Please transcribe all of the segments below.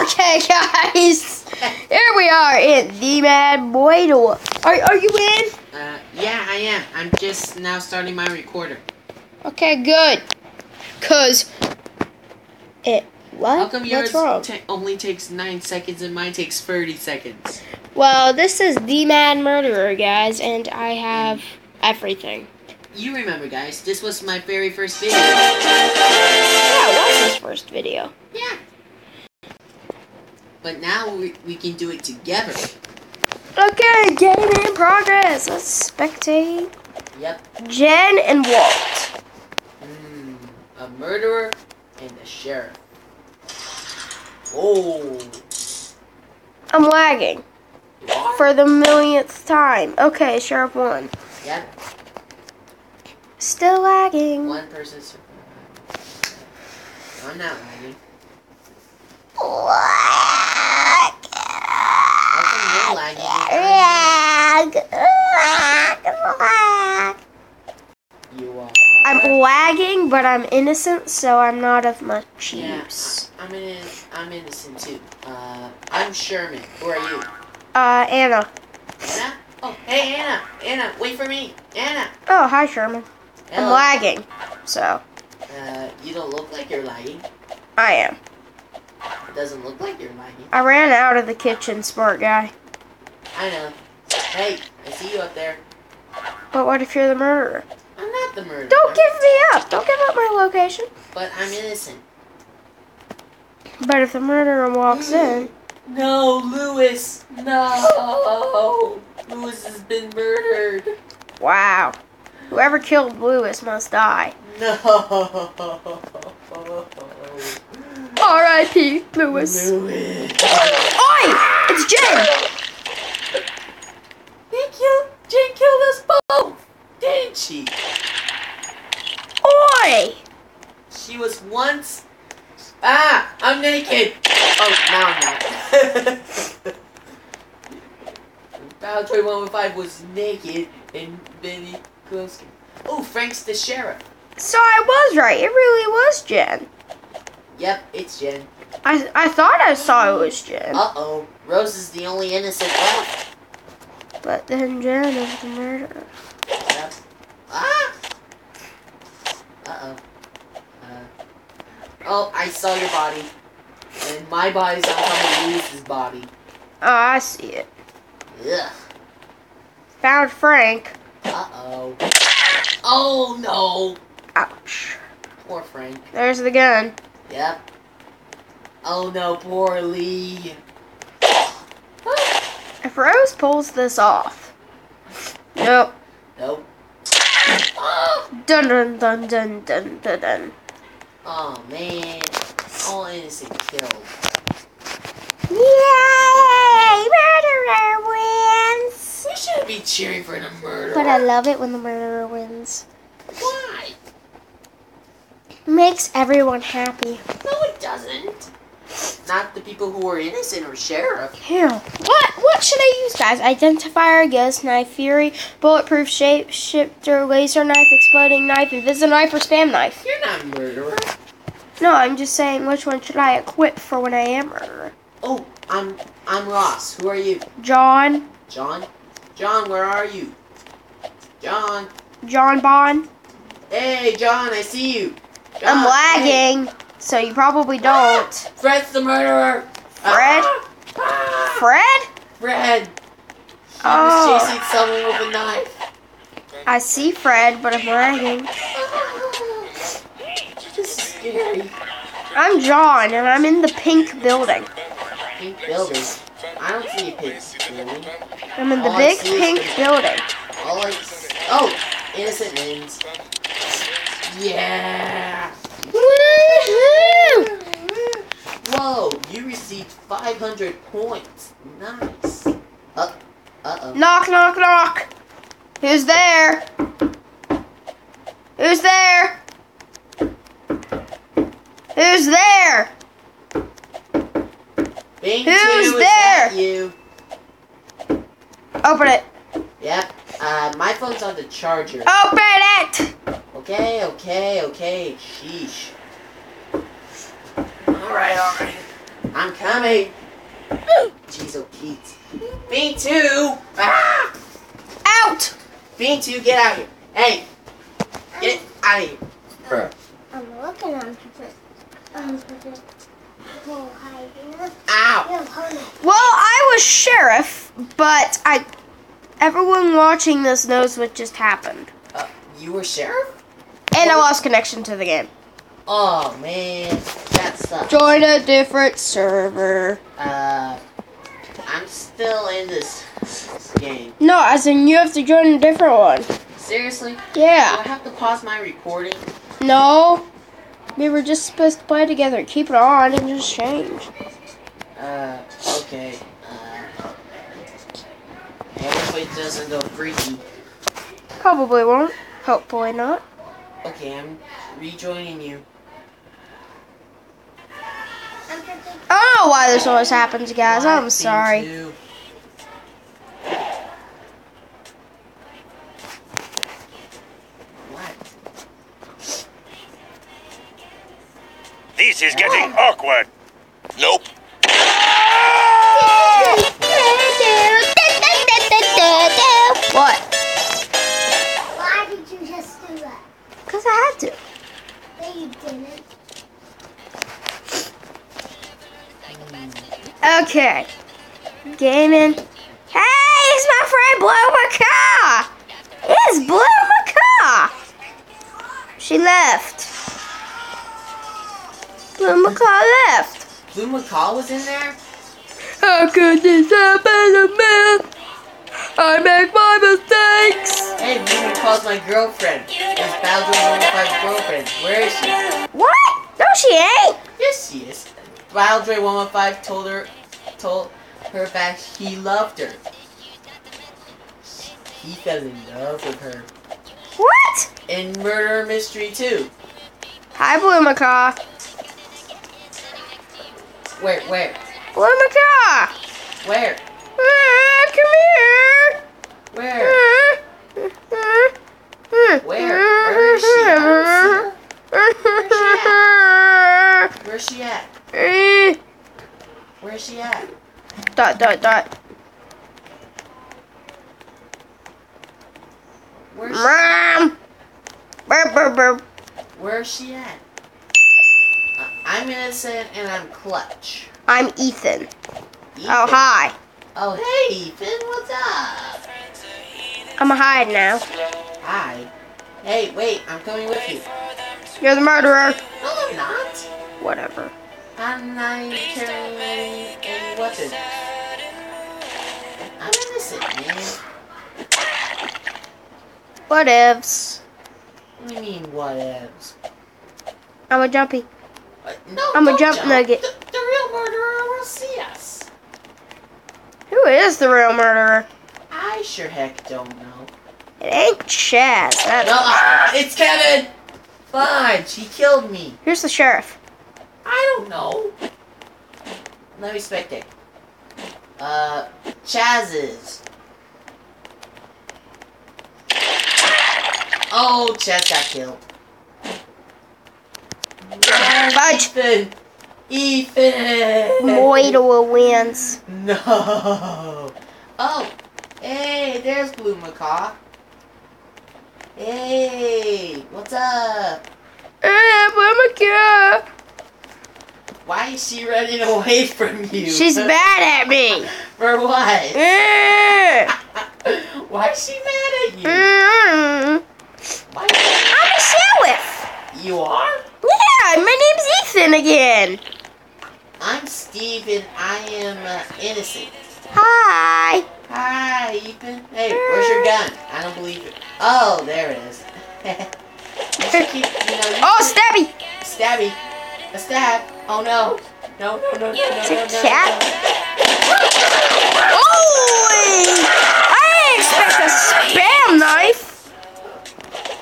Okay, guys. Here we are in the Mad Murderer. Are, are you in? Uh, yeah, I am. I'm just now starting my recorder. Okay, good. Cause it what? How come yours What's wrong? ta- only takes nine seconds and mine takes thirty seconds? well, this is the Mad Murderer, guys, and I have everything. You remember, guys? This was my very first video. Yeah, what's this first video? Yeah. But now we, we can do it together. Okay, game in progress. Let's spectate. Yep. Jen and Walt. Mm, a murderer and a sheriff. Oh. I'm lagging for the millionth time. Okay, Sheriff one. Yep. Still lagging. One person survived. I'm not lagging. How come you're lagging? You are. I'm lagging, but I'm innocent, so I'm not of much use. I, I'm in. I'm innocent too. Uh, I'm Sherman. Who are you? Uh, Anna. Anna? Oh, hey Anna. Anna, wait for me. Anna. Oh, hi, Sherman. I'm Hello. lagging, so Uh, you don't look like you're lagging. I am. It doesn't look like you're lagging. I ran out of the kitchen, smart guy. I know. Hey, I see you up there. But what if you're the murderer? I'm not the murderer. Don't give me up. Don't give up my location. But I'm innocent. But if the murderer walks in, No, Lewis. No. Lewis has been murdered. wow. Whoever killed Lewis must die. No. R.I.P. Lewis. Lewis. Oi! It's Jen! They killed. Us both, didn't she? Oi! She was once. Ah, I'm naked. Oh, now I'm not. Battle 2115 was naked and Benny Klosky. Oh, Frank's the sheriff. So I was right. It really was Jen. Yep, it's Jen. I, I thought I saw it was Jen. Uh oh, Rose is the only innocent left. But then Jen is the murderer. Ah! Uh oh. Uh. Oh, I saw your body. And my body's on top of Lewis's body. Oh, I see it. Ugh. Found Frank. Uh oh. Oh no! Ouch. Poor Frank. There's the gun. Yep. Oh no, poor Lee. If Rose pulls this off. Nope. Nope. Dun dun dun dun dun dun dun. oh man. All innocent killed. Yay! Murderer wins! We shouldn't be cheering for the murderer. But I love it when the murderer wins. Why? Makes everyone happy. No, it doesn't. Not the people who are innocent or sheriff. Here. What what should I use, guys? Identifier, ghost knife, fury, bulletproof shape shifter, laser knife, exploding knife, invisible knife, or spam knife. You're not a murderer. No, I'm just saying which one should I equip for when I am murderer. Oh, I'm I'm Ross. Who are you? John, John? John, where are you? John. John Bond. Hey, John, I see you. John, I'm hey. So you probably don't. Fred's the murderer. Fred? Ah! Fred? Fred. He Oh. was chasing someone with a knife. I see Fred, but I'm lagging. This is scary. I'm John, and I'm in the pink building. Pink building. I don't see a pink building. I'm in the All I big see is pink the- building. All I s- oh, innocent wins. Yeah. Whoa, you received 500 points. Nice. Uh, uh-oh. Knock, knock, knock. Who's there? Who's there? Who's there? Bing Who's two, there? you? Open it. Yep. Uh, my phone's on the charger. Open it. Okay, okay, okay. Sheesh. Alright. Alright, alright. I'm coming. Jeez, oh Pete. Bean 2! Ah! Out! Bean 2, get out of here. Hey! Get out of here. I'm looking on the um, the whole. Ow! Yeah, hold on. Well, I was sheriff, but I. Everyone watching this knows what just happened, Uh, you were sheriff? and I lost connection to the game. Oh, man. That sucks. Join a different server. Uh, I'm still in this game. No, as in you have to join a different one. Seriously? Yeah. Do. I have to pause my recording? No. We were just supposed to play together. Keep it on and just change. Uh, okay. Uh, hopefully it doesn't go freaky. Probably won't. Hopefully not. Okay, I'm rejoining you. I'm thinking, I don't know why this always happens, guys. I'm sorry. This is getting awkward. Gaming. Hey, it's my friend Blue Macaw. It's Blue Macaw. She left. Blue Macaw left. Blue Macaw was in there? How could this happen to me? I make my mistakes. Hey, Blue Macaw's my girlfriend. It's Bowser 105's girlfriend. Where is she? What? No, she ain't. Yes, she is. Bowser 115 told her, told her that he loved her. He fell in love with her. What? In Murder Mystery 2. Hi, Blue Macaw. Where, where, Blue Macaw. where, Ah, come here. where? Where? Where? Where is she? I Where's she at? Where's she at? Dot dot dot. Where's she, Mom. Burp burp burp. where's she at? I'm innocent and I'm clutch. I'm Ethan. Ethan. Oh hi. Oh, hey, Ethan, what's up? I'm a hide now. Hi. Hey, wait, I'm coming with you. You're the murderer. No, I'm not. Whatever. I'm not even carrying any, any weapon. I'm innocent, man. Whatevs. What do you mean, whatevs? I'm a jumpy. Uh, no, I'm a don't jump nugget. The, the real murderer will see us. Who is the real murderer? I sure heck don't know. It ain't Chaz. That's No, ah, it's Kevin! Fudge, he killed me. Here's the sheriff. I don't know. Let me spectate. Uh, Chaz's. Oh, Chaz got killed. Fudge. Ethan! Ethan! Moidua wins. No! Oh! Hey, there's Blue Macaw. Hey, what's up? Eh, Blue Macaw. Why is she running away from you? She's mad at me. For what? Eh. Why is she mad at you? Mm. Why? I'm a sheriff. You are? Yeah, my name's Ethan again. I'm Steve and I am uh, innocent. Hi. Hi, Ethan. Hey, where's your gun? I don't believe it. Oh, there it is. you should keep, you know, you Oh, should- Stabby. Stabby. A stab. Oh no. No, no, no, no, no, It's no, a no, cat. no. Holy! I didn't expect a spam knife.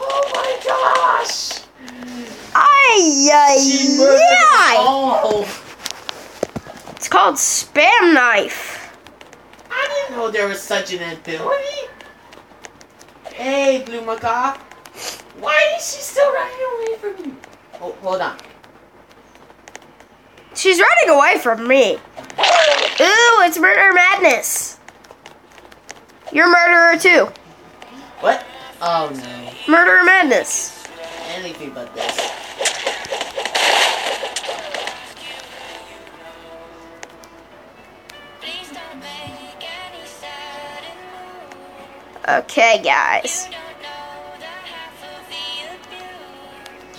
Oh my gosh. Ay, ay, ay. It's called spam knife. I didn't know there was such an ability. Hey, Blue Macaw. Why is she still running away from you? Oh, hold on. She's running away from me. Ooh, it's murder madness. You're a murderer too. What? Oh no. Murder madness. Anything but this. Okay, guys.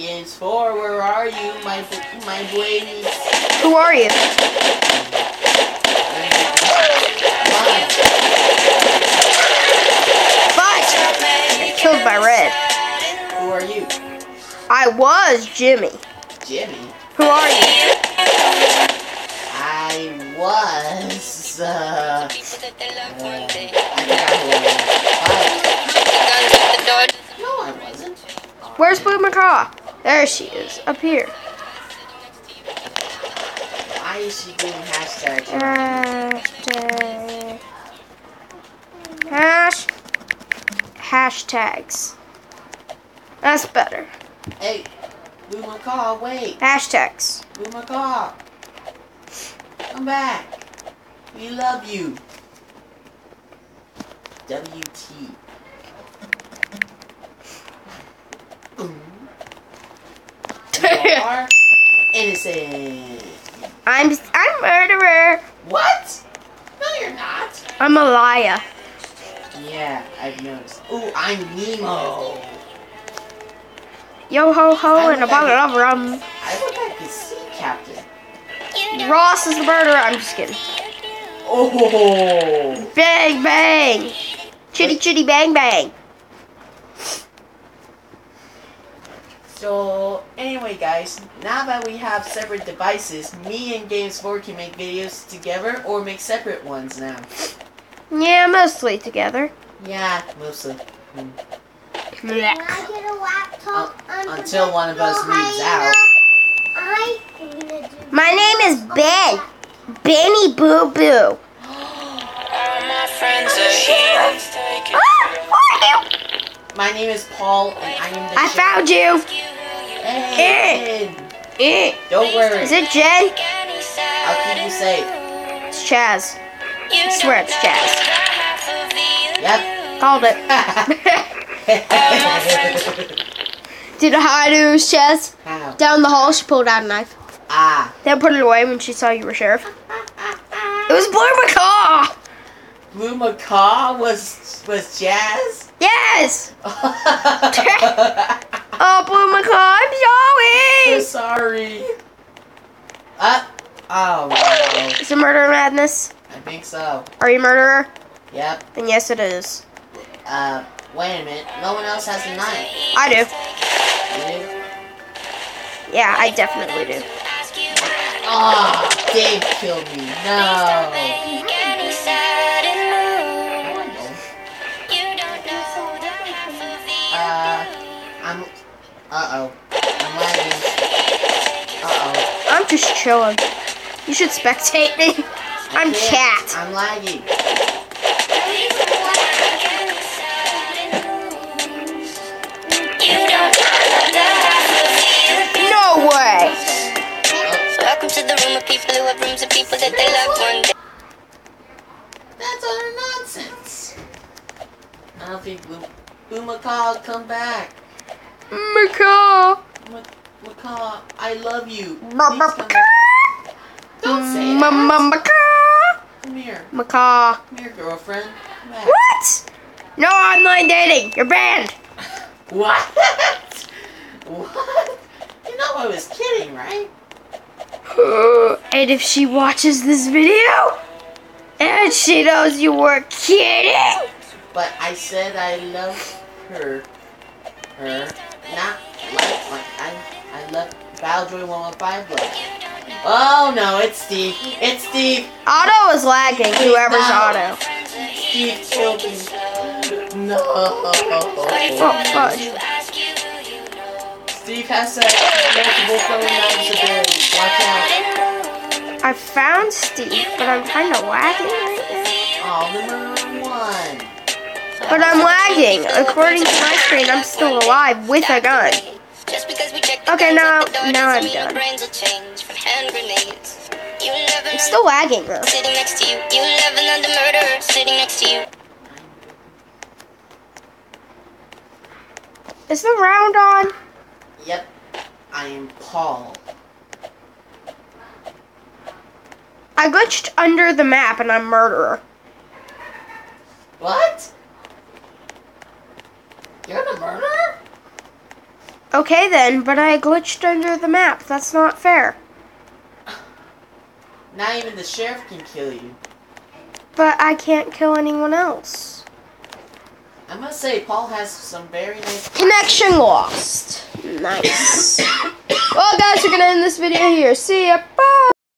Games 4, where are you, my b- my boys? Who are you? Fight! Killed by Red. Who are you? I was Jimmy. Jimmy? Who are you? I was, uh... uh, I forgot I was. No, I wasn't. Where's Blue Macaw? There she is, up here. Why is she doing hashtags? Hashtag. Hash. Hashtags. That's better. Hey, Blue Macaw, wait. Hashtags. Blue Macaw. Come back. We love you. WT. You are innocent. I'm I'm murderer. What? No, you're not. I'm a liar. Yeah, I've noticed. Ooh, I'm Nemo. Yo ho ho and a bottle of rum. I look like the sea captain. Ross is the murderer. I'm just kidding. Oh. Bang bang. Chitty chitty bang bang. So, anyway, guys, now that we have separate devices, me and Games4 can make videos together or make separate ones now. Yeah, mostly together. Yeah, mostly. When I get a laptop Uh, until one of us moves out. I am gonna do My name is Ben. Benny Boo Boo. My name is Paul, and I am the I sheriff. found you. Hey, Jen. Eh. Don't worry. Is it Jen? I'll keep you safe. It's Chaz. I swear it's Chaz. Yep. Called it. Did I do Chaz? How? Down the hall, she pulled out a knife. Ah. Then put it away when she saw you were sheriff. It was Blue Macaw. Blue Macaw was was Jazz. Yes. I'm Oh, Blue Macaw, I'm sorry. sorry. Uh, oh no. Is it murder madness? I think so. Are you a murderer? Yep. Then yes, it is. Uh, wait a minute. No one else has a knife. I do. You do? Yeah, I definitely do. Ah, Dave killed me. No. Uh oh. I'm lagging. Uh oh. I'm just chilling. You should spectate me. I'm cat. I'm lagging. No way. Welcome to the room of people who have rooms of people that they love one day. That's utter nonsense. I don't think Blue, Blue Macaw come back. Macaw. Ma- Macaw, I love you. Please Ma- come ma- back. Don't say Ma- ma- that. Macaw. Come here. Macaw. Come here, girlfriend. Come back. What? No online dating. You're banned. What? What? You know I was kidding, right? and if she watches this video, and she knows you were kidding. But I said I love her. Her. Not like, like I, I love Baljoy 115 love. Oh no, it's Steve. It's Steve. Auto is lagging. Whoever's auto. Steve killed me. No. Oh, fudge. Steve has that multiple throwing knives ability. Watch out. I found Steve, but I'm kind of lagging right now. Oh, the murder one. But I'm lagging. According to my screen, I'm still alive with a gun. Just because we check the Okay, now- at the door now I'm mean our done. brains will change hand grenades. You live I'm still lagging though. sitting next to you. You live another murderer sitting next to you. Is the round on? Yep. I am Paul. I glitched under the map and I'm murderer. What? You're the murderer? Okay then, but I glitched under the map. That's not fair. Not even the sheriff can kill you. But I can't kill anyone else. I must say, Paul has some very nice. Connection lost. Nice. well, guys, we're gonna end this video here. See ya.